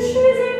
Jesus.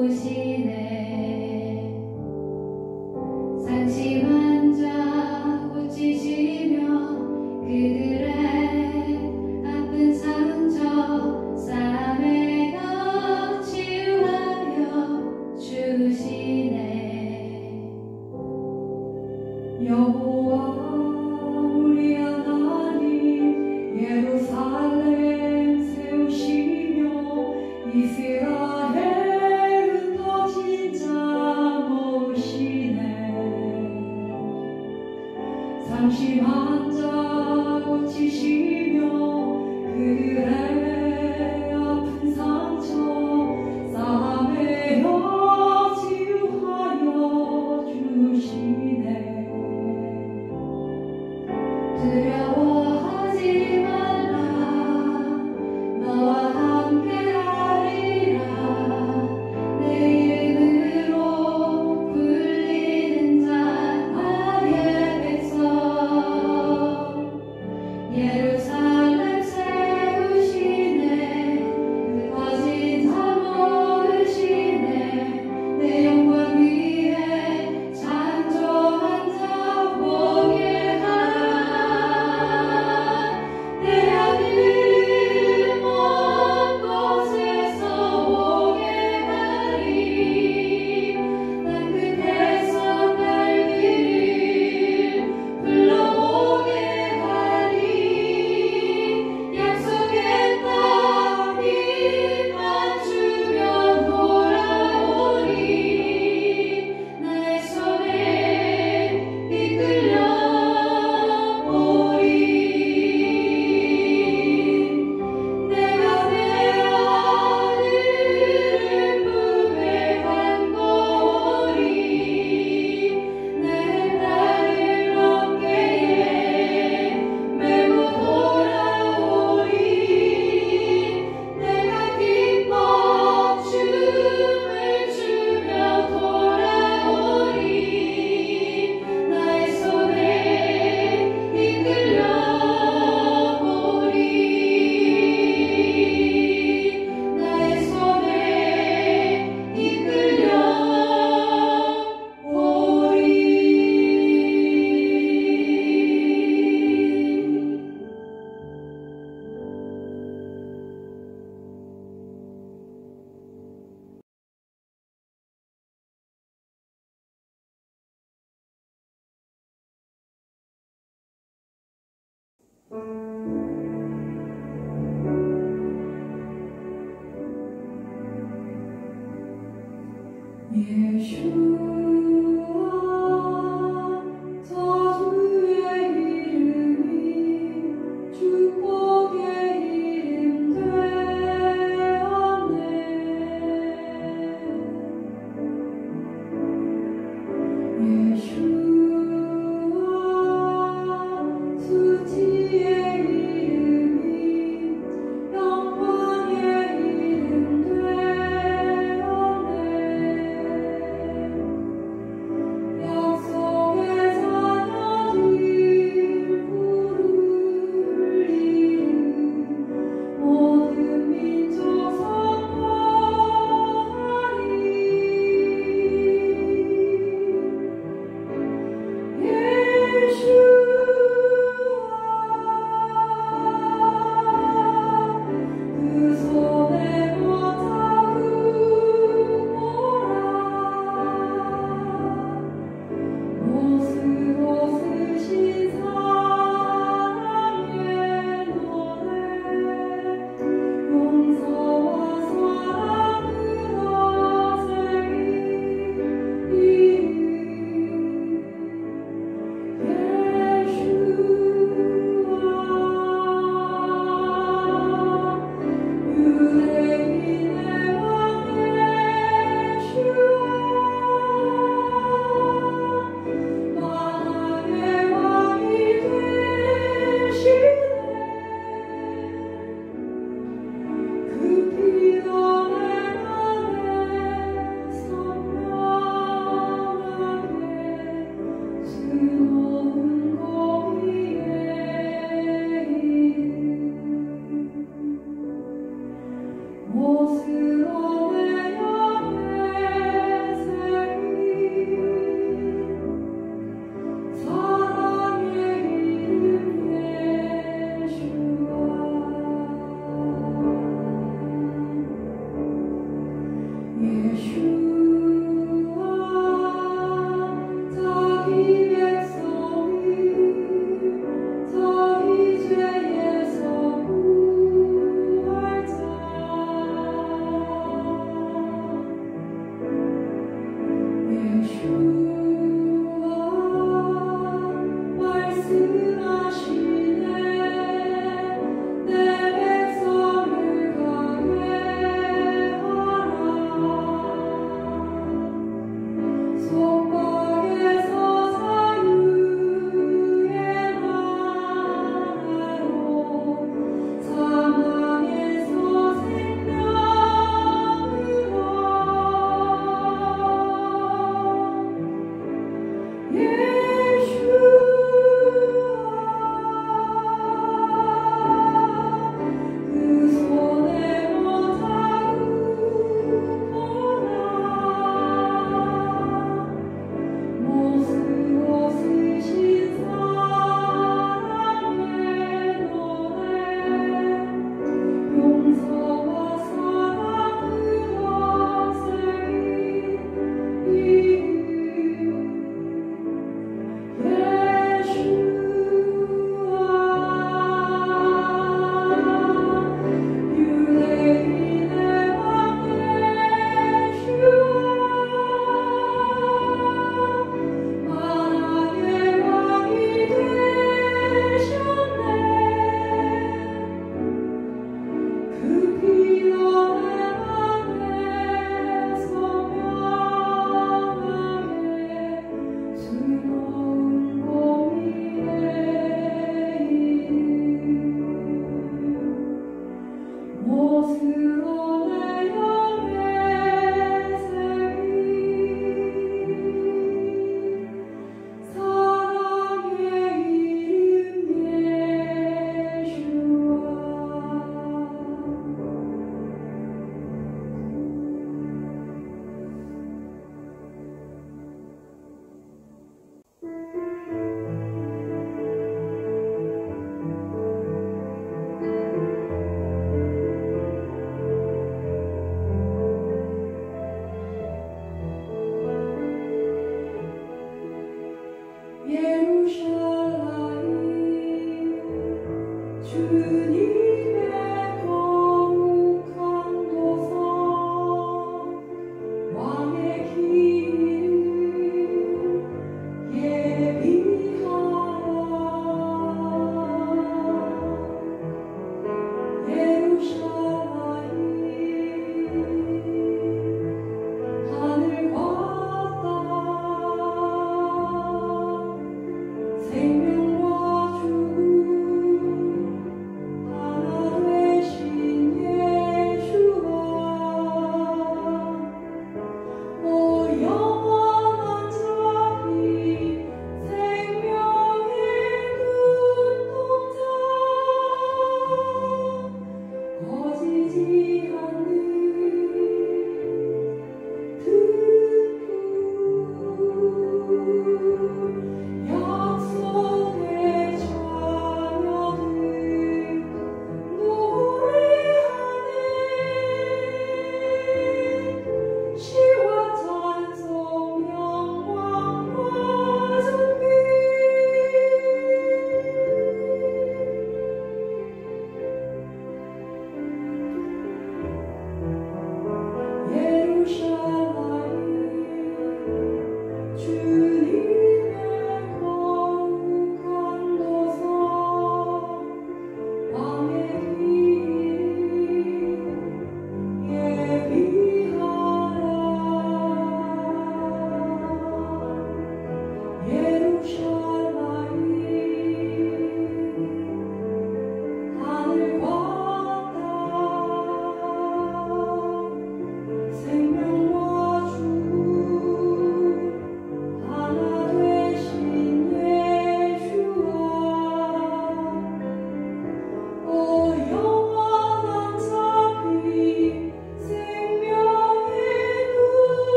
fugir.